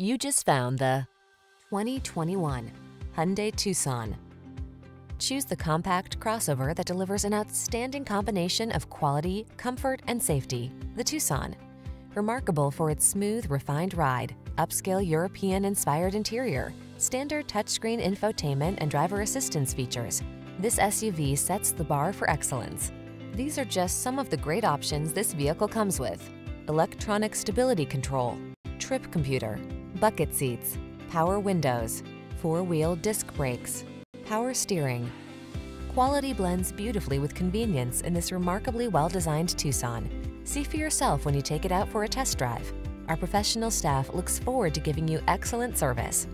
You just found the 2021 Hyundai Tucson. Choose the compact crossover that delivers an outstanding combination of quality, comfort, and safety. The Tucson. Remarkable for its smooth, refined ride, upscale European-inspired interior, standard touchscreen infotainment and driver assistance features, this SUV sets the bar for excellence. These are just some of the great options this vehicle comes with. Electronic stability control, trip computer, bucket seats, power windows, four-wheel disc brakes, power steering. Quality blends beautifully with convenience in this remarkably well-designed Tucson. See for yourself when you take it out for a test drive. Our professional staff looks forward to giving you excellent service.